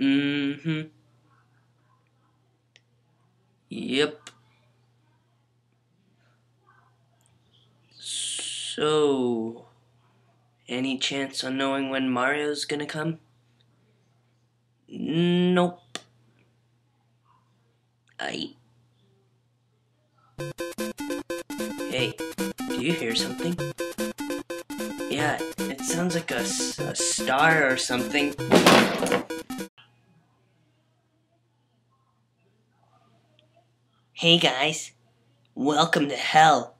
Mm-hmm. Yep. So, any chance on knowing when Mario's gonna come? Nope. I. Hey, do you hear something? Yeah, it sounds like a, a star or something. Hey guys, welcome to hell.